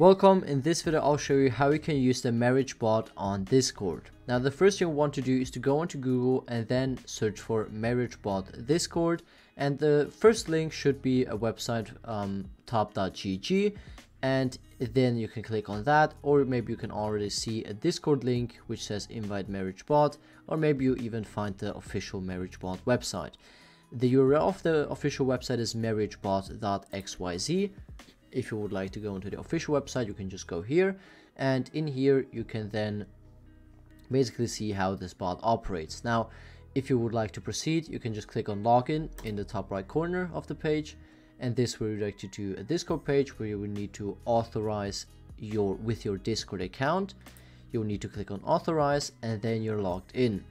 Welcome, in this video I'll show you how you can use the marriage bot on Discord. Now the first thing you want to do is to go onto Google and then search for marriage bot Discord. And the first link should be a website um, top.gg and then you can click on that or maybe you can already see a discord link which says invite marriage bot or maybe you even find the official marriage bot website. The url of the official website is marriagebot.xyz if you would like to go into the official website you can just go here. And in here you can then basically see how this bot operates. Now if you would like to proceed you can just click on login in the top right corner of the page. And this will direct you to a discord page where you will need to authorize your with your discord account. You'll need to click on authorize and then you're logged in.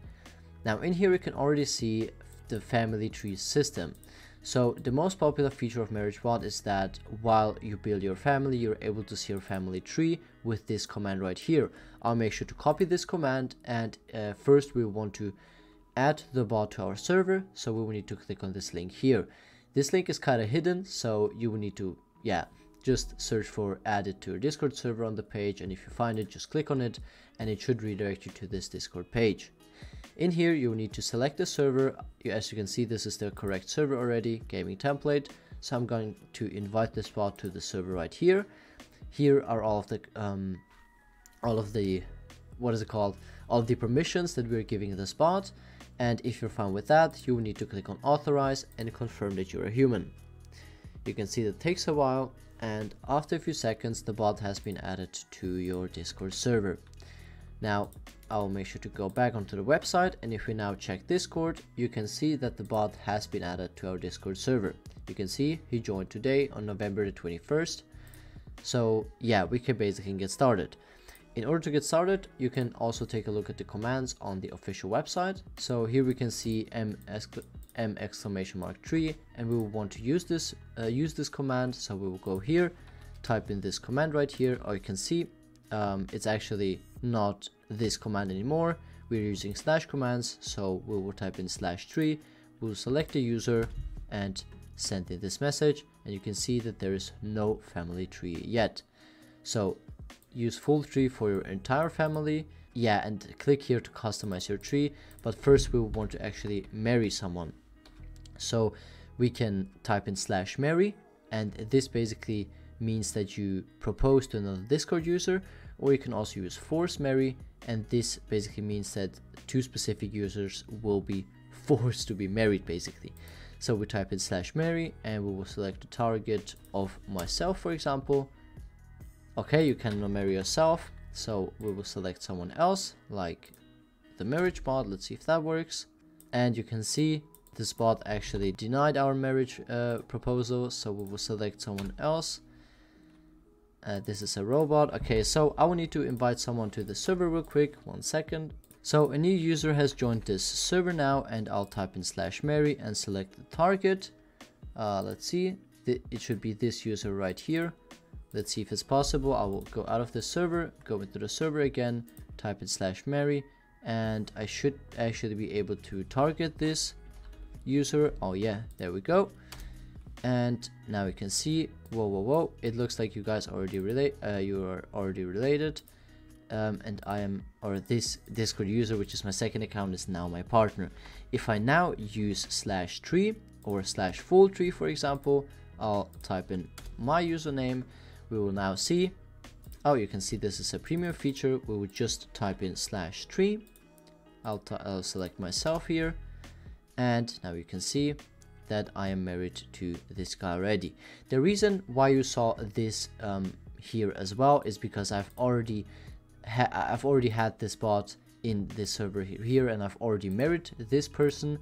Now in here you can already see the family tree system so the most popular feature of MarriageBot is that while you build your family, you're able to see your family tree with this command right here. I'll make sure to copy this command and uh, first we want to add the bot to our server. So we will need to click on this link here. This link is kind of hidden, so you will need to, yeah, just search for add it to your Discord server on the page. And if you find it, just click on it and it should redirect you to this Discord page. In here, you'll need to select the server. As you can see, this is the correct server already, gaming template. So I'm going to invite this bot to the server right here. Here are all of the, um, all of the, what is it called? All of the permissions that we're giving this bot. And if you're fine with that, you will need to click on authorize and confirm that you're a human. You can see that takes a while and after a few seconds, the bot has been added to your Discord server. Now, I'll make sure to go back onto the website and if we now check Discord, you can see that the bot has been added to our Discord server. You can see he joined today on November the 21st. So yeah, we can basically get started. In order to get started, you can also take a look at the commands on the official website. So here we can see M, M exclamation mark 3 and we will want to use this uh, use this command. So we will go here, type in this command right here, or you can see um, it's actually not this command anymore. We're using slash commands, so we will type in slash tree, we'll select the user and send in this message and you can see that there is no family tree yet. So use full tree for your entire family. Yeah, and click here to customize your tree. But first we will want to actually marry someone. So we can type in slash marry and this basically means that you propose to another Discord user or you can also use force marry and this basically means that two specific users will be forced to be married basically. So we type in slash marry and we will select the target of myself for example. Okay you cannot marry yourself so we will select someone else like the marriage bot let's see if that works. And you can see this bot actually denied our marriage uh, proposal so we will select someone else uh, this is a robot. Okay, so I will need to invite someone to the server real quick. One second. So a new user has joined this server now and I'll type in slash marry and select the target. Uh, let's see. It should be this user right here. Let's see if it's possible. I will go out of the server, go into the server again, type in slash marry, and I should actually be able to target this user. Oh yeah, there we go. And now you can see whoa whoa whoa it looks like you guys already relate uh, you are already related. Um, and I am or this discord user which is my second account is now my partner. If I now use slash tree or slash full tree for example I'll type in my username. We will now see. Oh you can see this is a premium feature. We would just type in slash tree. I'll, I'll select myself here and now you can see that I am married to this guy already. The reason why you saw this um, here as well is because I've already I've already had this bot in this server here and I've already married this person.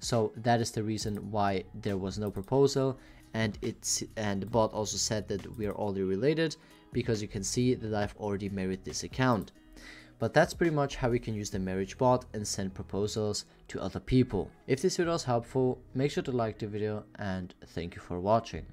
So that is the reason why there was no proposal. And it's and the bot also said that we are already related because you can see that I've already married this account but that's pretty much how we can use the marriage bot and send proposals to other people. If this video was helpful, make sure to like the video and thank you for watching.